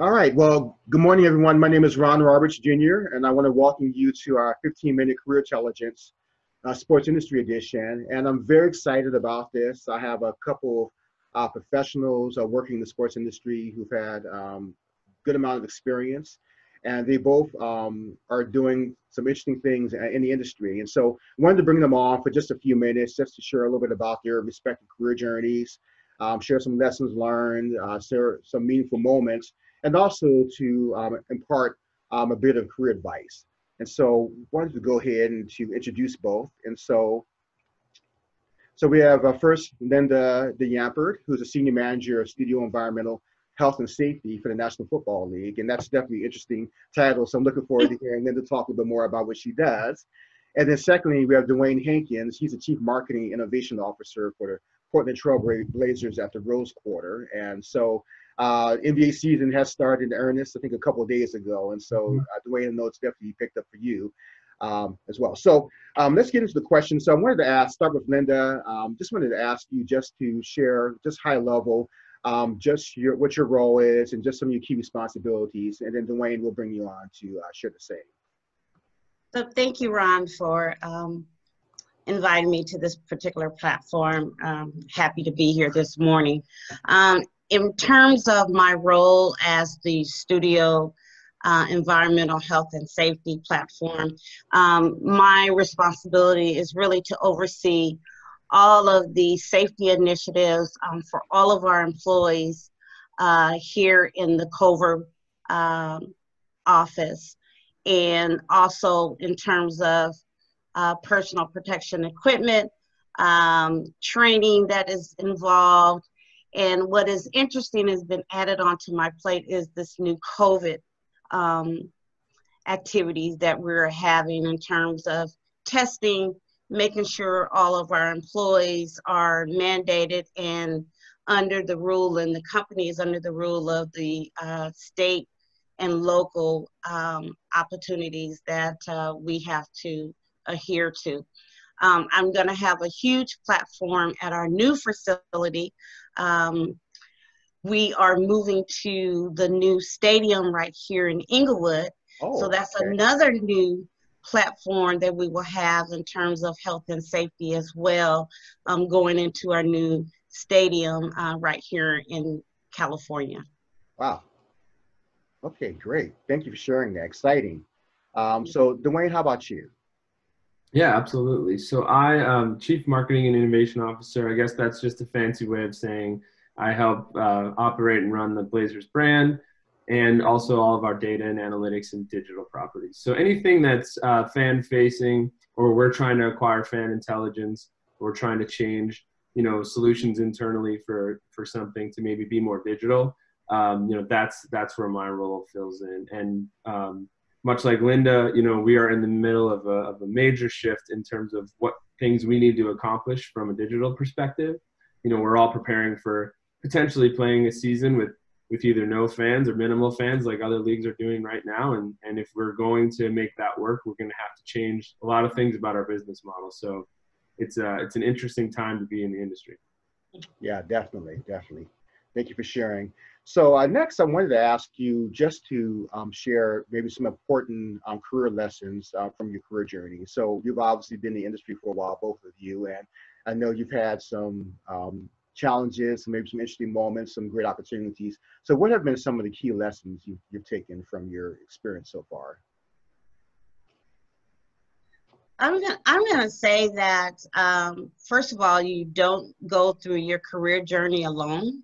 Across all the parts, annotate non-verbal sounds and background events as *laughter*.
All right. Well, good morning, everyone. My name is Ron Roberts Jr., and I want to welcome you to our 15 minute career intelligence uh, sports industry edition. And I'm very excited about this. I have a couple of uh, professionals uh, working in the sports industry who've had um, good amount of experience, and they both um, are doing some interesting things in the industry. And so, I wanted to bring them on for just a few minutes, just to share a little bit about their respective career journeys, um, share some lessons learned, uh, share some meaningful moments and also to um, impart um, a bit of career advice. And so wanted to go ahead and to introduce both. And so, so we have uh, first Linda DeYampert, who's a senior manager of studio environmental health and safety for the National Football League. And that's definitely an interesting title. So I'm looking forward to hearing Linda talk a little bit more about what she does. And then secondly, we have Dewayne Hankins. He's the Chief Marketing Innovation Officer for the Portland Trail Blazers at the Rose Quarter. And so uh, NBA season has started in earnest, I think, a couple of days ago. And so, mm-hmm. uh, Dewayne, I know it's definitely picked up for you um, as well. So, um, let's get into the question. So, I wanted to ask, start with Linda. Um, just wanted to ask you just to share, just high level, um, just your, what your role is and just some of your key responsibilities. And then Dewayne will bring you on to uh, share the same. So, thank you, Ron, for um, inviting me to this particular platform. Um, happy to be here this morning. Um, in terms of my role as the studio uh, environmental health and safety platform, um, my responsibility is really to oversee all of the safety initiatives um, for all of our employees uh, here in the Culver um, office, and also in terms of uh, personal protection equipment, um, training that is involved, and what is interesting has been added onto my plate is this new COVID um, activities that we're having in terms of testing, making sure all of our employees are mandated and under the rule, and the company is under the rule of the uh, state and local um, opportunities that uh, we have to adhere to. Um, I'm going to have a huge platform at our new facility um, we are moving to the new stadium right here in Inglewood. Oh, so that's okay. another new platform that we will have in terms of health and safety as well, um, going into our new stadium uh, right here in California. Wow. Okay, great. Thank you for sharing that. Exciting. Um, so, Dewayne, how about you? Yeah, absolutely. So I um, Chief Marketing and Innovation Officer. I guess that's just a fancy way of saying I help uh, operate and run the Blazers brand and also all of our data and analytics and digital properties. So anything that's uh, fan facing or we're trying to acquire fan intelligence or trying to change, you know, solutions internally for, for something to maybe be more digital, um, you know, that's, that's where my role fills in. And um, much like Linda, you know, we are in the middle of a, of a major shift in terms of what things we need to accomplish from a digital perspective. You know, we're all preparing for potentially playing a season with with either no fans or minimal fans like other leagues are doing right now. And and if we're going to make that work we're going to have to change a lot of things about our business model. So it's uh it's an interesting time to be in the industry. Yeah definitely definitely thank you for sharing so uh, next, I wanted to ask you just to um, share maybe some important um, career lessons uh, from your career journey. So you've obviously been in the industry for a while, both of you, and I know you've had some um, challenges, maybe some interesting moments, some great opportunities. So what have been some of the key lessons you've, you've taken from your experience so far? I'm gonna, I'm gonna say that um, first of all, you don't go through your career journey alone.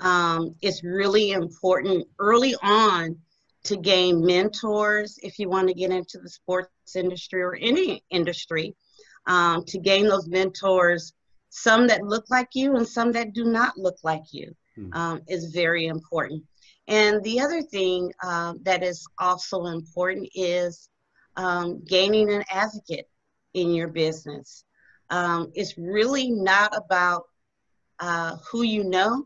Um, it's really important early on to gain mentors if you want to get into the sports industry or any industry, um, to gain those mentors, some that look like you and some that do not look like you, hmm. um, is very important. And the other thing uh, that is also important is um, gaining an advocate in your business. Um, it's really not about uh, who you know,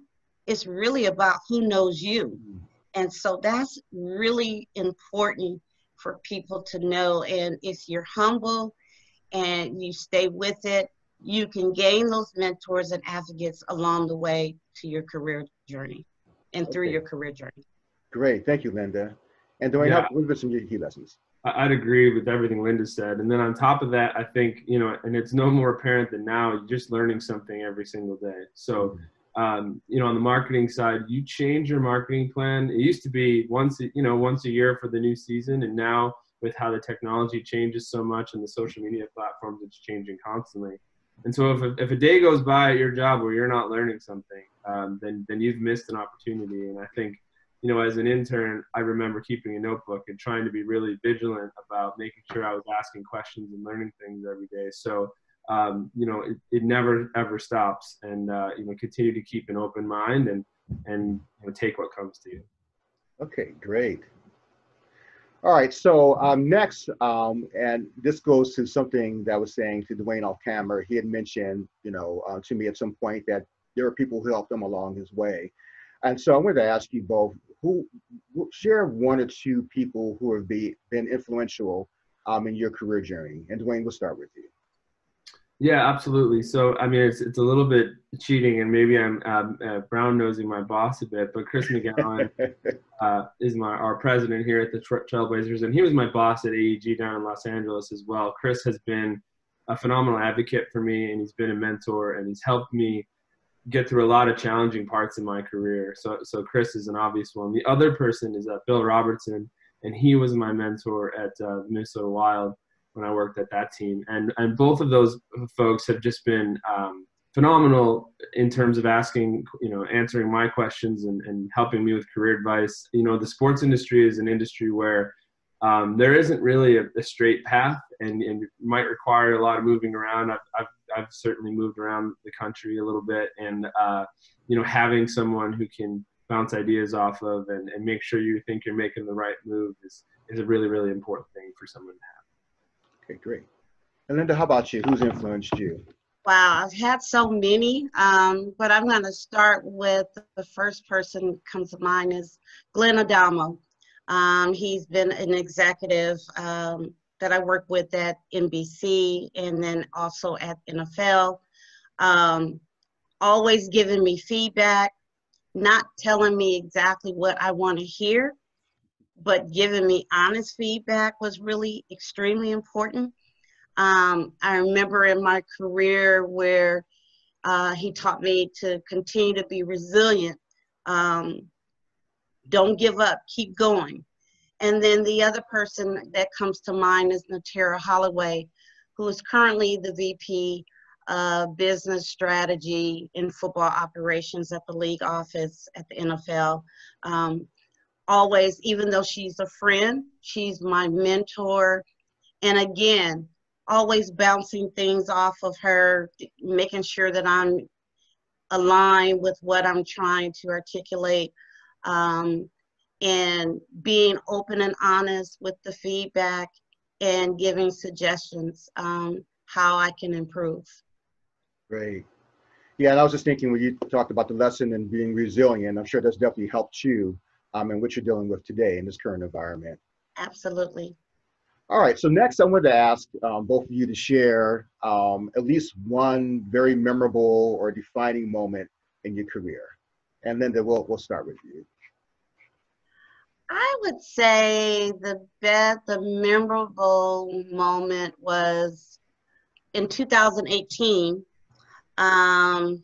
it's really about who knows you. Mm-hmm. And so that's really important for people to know. And if you're humble and you stay with it, you can gain those mentors and advocates along the way to your career journey and through okay. your career journey. Great, thank you, Linda. And Dewayne, Yeah. how, what have been some of your key lessons? I- I'd agree with everything Linda said. And then on top of that, I think, you know, and it's no more apparent than now, you're just learning something every single day. So, mm-hmm. Um, you know, on the marketing side, you change your marketing plan. It used to be once, you know, once a year for the new season. And now with how the technology changes so much and the social media platforms, it's changing constantly. And so if a, if a day goes by at your job where you're not learning something, um, then, then you've missed an opportunity. And I think, you know, as an intern, I remember keeping a notebook and trying to be really vigilant about making sure I was asking questions and learning things every day. So, um, you know, it, it never ever stops, and uh, you know, continue to keep an open mind and and you know, take what comes to you. Okay, great. All right, so um, next, um, and this goes to something that I was saying to Dewayne off camera. He had mentioned, you know, uh, to me at some point that there are people who helped him along his way. And so I'm going to ask you both, who who- share one or two people who have be, been influential um, in your career journey. And Dewayne, we'll start with you. Yeah, absolutely. So, I mean, it's it's a little bit cheating, and maybe I'm um, uh, brown nosing my boss a bit, but Chris McGowan *laughs* uh, is my our president here at the Trailblazers, and he was my boss at AEG down in Los Angeles as well. Chris has been a phenomenal advocate for me, and he's been a mentor, and he's helped me get through a lot of challenging parts in my career. So, so Chris is an obvious one. The other person is uh, Bill Robertson, and he was my mentor at uh, Minnesota Wild when I worked at that team. And and both of those folks have just been um, phenomenal in terms of asking, you know, answering my questions and, and helping me with career advice. You know, the sports industry is an industry where um, there isn't really a, a straight path and, and might require a lot of moving around. I've, I've, I've certainly moved around the country a little bit and, uh, you know, having someone who can bounce ideas off of and, and make sure you think you're making the right move is, is a really, really important thing for someone to have. Okay, great. And Linda, how about you? Who's influenced you? Wow, I've had so many, um, but I'm going to start with the first person comes to mind is Glenn Adamo. Um, he's been an executive um, that I work with at NBC and then also at NFL. Um, always giving me feedback, not telling me exactly what I want to hear, but giving me honest feedback was really extremely important. Um, I remember in my career where uh, he taught me to continue to be resilient. Um, don't give up, keep going. And then the other person that comes to mind is Natara Holloway, who is currently the VP of Business Strategy in Football Operations at the league office at the NFL. Um, always, even though she's a friend, she's my mentor. And again, always bouncing things off of her, making sure that I'm aligned with what I'm trying to articulate, um, and being open and honest with the feedback and giving suggestions um, how I can improve. Great. Yeah, and I was just thinking when you talked about the lesson and being resilient, I'm sure that's definitely helped you um, in what you're dealing with today in this current environment. Absolutely. All right, so next I wanted to ask um, both of you to share um, at least one very memorable or defining moment in your career. And Linda, we'll, we'll start with you. I would say the best, the memorable moment was in 2018. Um,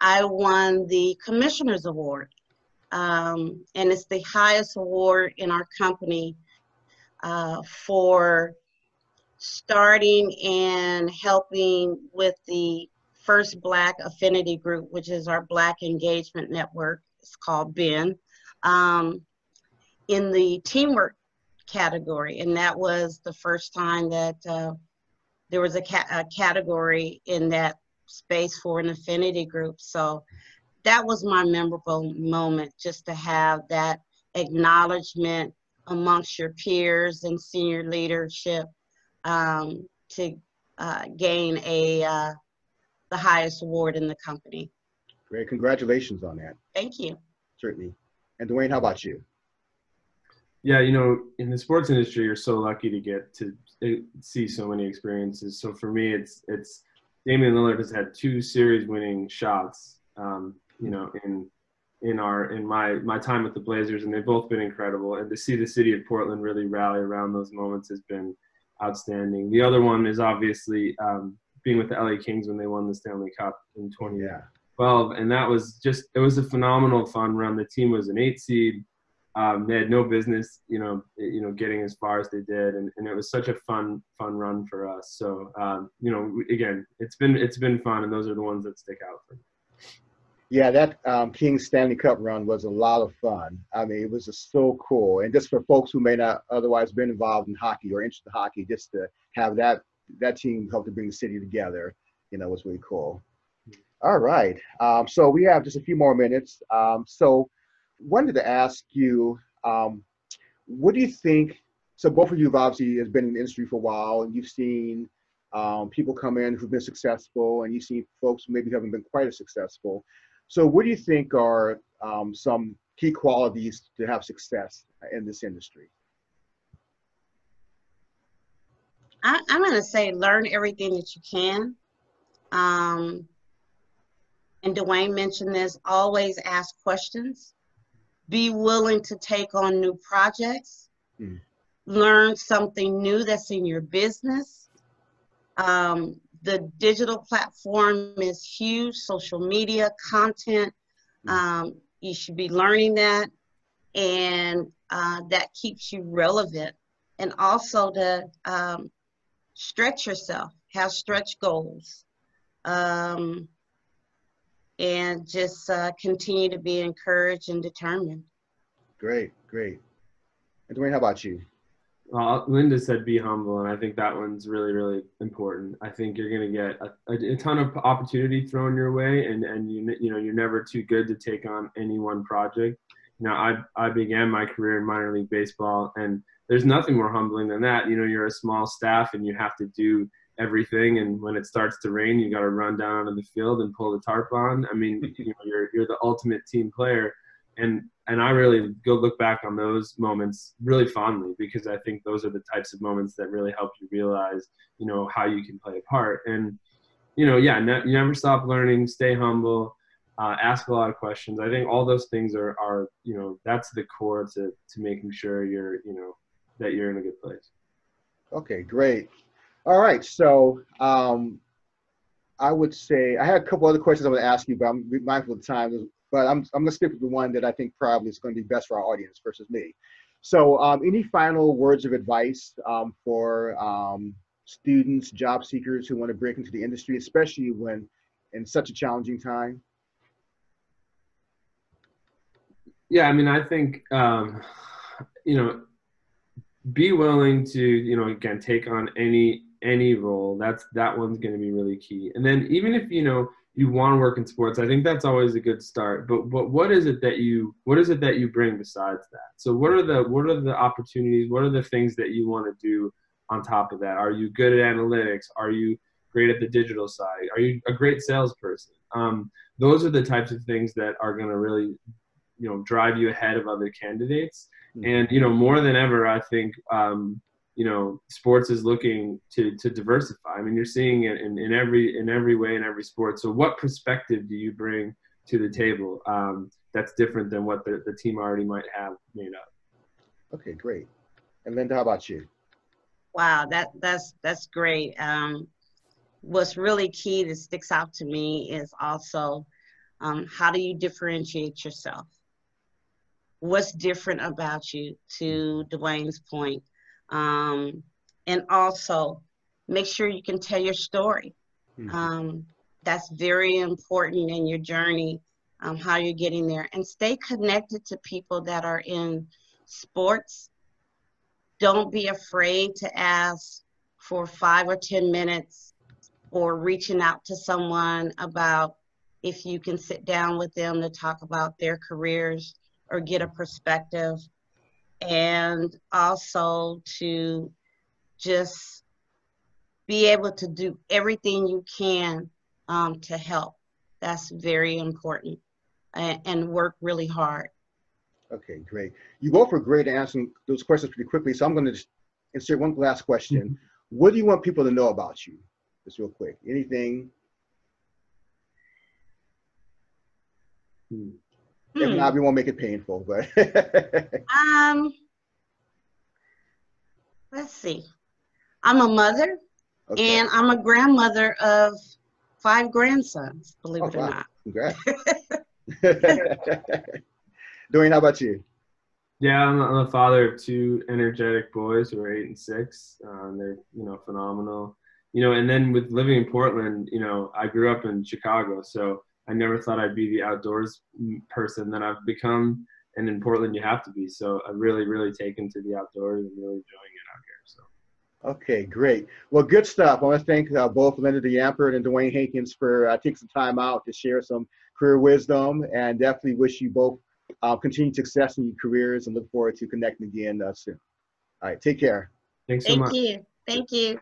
I won the Commissioner's Award, um, and it's the highest award in our company uh, for starting and helping with the first Black Affinity Group, which is our Black Engagement Network. It's called BEN. Um, in the teamwork category, and that was the first time that uh, there was a, ca- a, category in that space for an affinity group. So that was my memorable moment, just to have that acknowledgement amongst your peers and senior leadership um, to uh, gain a uh, the highest award in the company. Great, congratulations on that. Thank you. Certainly. And Dewayne, how about you? Yeah, you know, in the sports industry, you're so lucky to get to eh, see so many experiences. So for me, it's it's Damian Lillard has had two series-winning shots, um, you know, in in our in my my time with the Blazers, and they've both been incredible. And to see the city of Portland really rally around those moments has been outstanding. The other one is obviously um, being with the LA Kings when they won the Stanley Cup in 2012, and that was just it was a phenomenal fun run. The team was an eight seed. Um, they had no business, you know, you know, getting as far as they did, and, and it was such a fun, fun run for us. So, um, you know, again, it's been it's been fun, and those are the ones that stick out for me. Yeah, that um, King Stanley Cup run was a lot of fun. I mean, it was just so cool. And just for folks who may not otherwise been involved in hockey or interested in hockey, just to have that that team help to bring the city together, you know, was really cool. All right. Um, so we have just a few more minutes. Um, so wanted to ask you, um, what do you think? So both of you have obviously has been in the industry for a while, and you've seen um, people come in who've been successful, and you've seen folks who maybe haven't been quite as successful. So, what do you think are um, some key qualities to have success in this industry? I, am going to say learn everything that you can. Um, and Dewayne mentioned this always ask questions, be willing to take on new projects, hmm. learn something new that's in your business. Um, the digital platform is huge, social media, content. Mm-hmm. Um, you should be learning that, and uh, that keeps you relevant. And also to um, stretch yourself, have stretch goals, um, and just uh, continue to be encouraged and determined. Great, great. And Dewayne, how about you? Well, Linda said be humble, and I think that one's really, really important. I think you're going to get a, a, a, ton of opportunity thrown your way, and and you you know you're never too good to take on any one project. You know, I I began my career in minor league baseball, and there's nothing more humbling than that. You know, you're a small staff, and you have to do everything. And when it starts to rain, you got to run down onto the field and pull the tarp on. I mean, *laughs* you know, you're you're the ultimate team player and and I really go look back on those moments really fondly because I think those are the types of moments that really help you realize, you know, how you can play a part. And, you know, yeah, ne- you never stop learning, stay humble, uh, ask a lot of questions. I think all those things are, are, you know, that's the core to, to making sure you're, you know, that you're in a good place. Okay, great. All right. So, um, I would say I had a couple other questions I want to ask you, but I'm mindful of the time but I'm, I'm gonna stick with the one that I think probably is gonna be best for our audience versus me. So um, any final words of advice um, for um, students, job seekers who wanna break into the industry, especially when in such a challenging time? Yeah, I mean, I think, um, you know, be willing to, you know, again, take on any any role. That's that one's going to be really key. And then even if you know you want to work in sports, I think that's always a good start. But but what is it that you what is it that you bring besides that? So what are the what are the opportunities? What are the things that you want to do on top of that? Are you good at analytics? Are you great at the digital side? Are you a great salesperson? Um, those are the types of things that are going to really you know drive you ahead of other candidates. Mm-hmm. And you know more than ever, I think um, you know sports is looking to to diversify. I mean you're seeing it in, in every in every way in every sport. So what perspective do you bring to the table um, that's different than what the, the team already might have made up? Okay great. And linda how about you? Wow that that's that's great. Um, what's really key that sticks out to me is also um, how do you differentiate yourself? What's different about you to dewayne's point um, and also make sure you can tell your story. Mm-hmm. Um, that's very important in your journey, um, how you're getting there. And stay connected to people that are in sports. Don't be afraid to ask for five or 10 minutes or reaching out to someone about if you can sit down with them to talk about their careers or get a perspective and also to just be able to do everything you can um, to help. That's very important and, and, work really hard. Okay, great. You both were great at answering those questions pretty quickly. So I'm going to just insert one last question. Mm-hmm. What do you want people to know about you? Just real quick. Anything? Hmm. If Hmm. not, we won't make it painful, but *laughs* Um, let's see. I'm a mother okay. and I'm a grandmother of five grandsons, believe Oh, it or wow. not. Congrats. *laughs* *laughs* Dewayne, how about you? Yeah, I'm, I'm a father of two energetic boys who are eight and six. Um, they're you know phenomenal. You know, and then with living in Portland, you know, I grew up in Chicago, so I never thought I'd be the outdoors person that I've become. And in Portland, you have to be. So I really, really taken to the outdoors and really enjoying it out here. So. Okay, great. Well, good stuff. I want to thank uh, both Linda DeYampert and Dewayne Hankins for uh, taking some time out to share some career wisdom and definitely wish you both uh, continued success in your careers and look forward to connecting again uh, soon. All right, take care. Thanks so Thank much. you. Thank you.